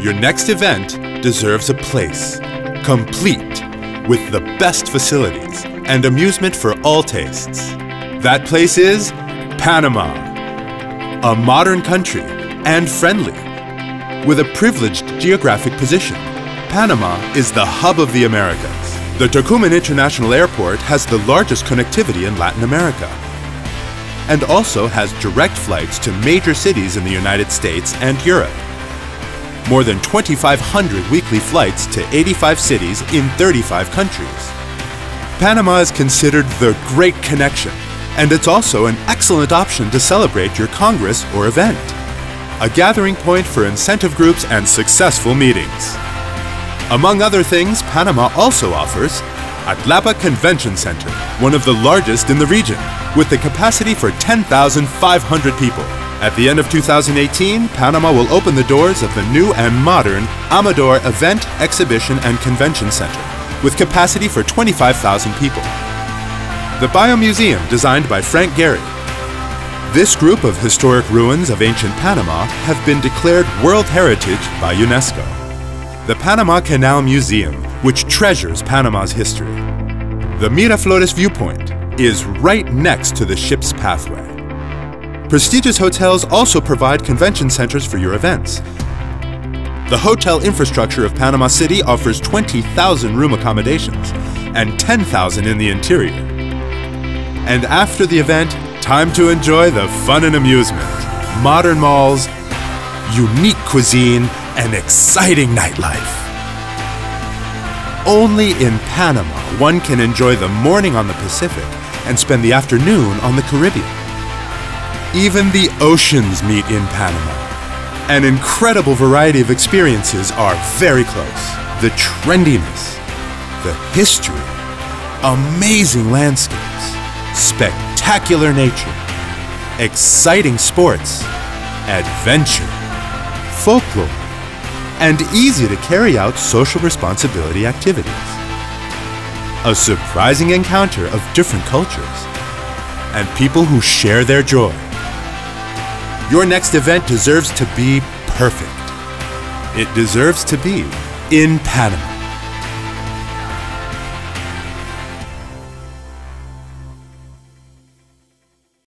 Your next event deserves a place, complete with the best facilities and amusement for all tastes. That place is Panama, a modern country and friendly. With a privileged geographic position, Panama is the hub of the Americas. The Tocumen International Airport has the largest connectivity in Latin America and also has direct flights to major cities in the United States and Europe. More than 2,500 weekly flights to 85 cities in 35 countries. Panama is considered the Great Connection, and it's also an excellent option to celebrate your congress or event. A gathering point for incentive groups and successful meetings. Among other things, Panama also offers Atlapa Convention Center, one of the largest in the region, with the capacity for 10,500 people. At the end of 2018, Panama will open the doors of the new and modern Amador Event, Exhibition, and Convention Center, with capacity for 25,000 people. The Biomuseum, designed by Frank Gehry. This group of historic ruins of ancient Panama have been declared World Heritage by UNESCO. The Panama Canal Museum, which treasures Panama's history. The Miraflores Viewpoint, is right next to the ship's pathway. Prestigious hotels also provide convention centers for your events. The hotel infrastructure of Panama City offers 20,000 room accommodations and 10,000 in the interior. And after the event, time to enjoy the fun and amusement. Modern malls, unique cuisine, and exciting nightlife. Only in Panama one can enjoy the morning on the Pacific and spend the afternoon on the Caribbean. Even the oceans meet in Panama. An incredible variety of experiences are very close. The trendiness, the history, amazing landscapes, spectacular nature, exciting sports, adventure, folklore, and easy to carry out social responsibility activities. A surprising encounter of different cultures and people who share their joy. Your next event deserves to be perfect. It deserves to be in Panama.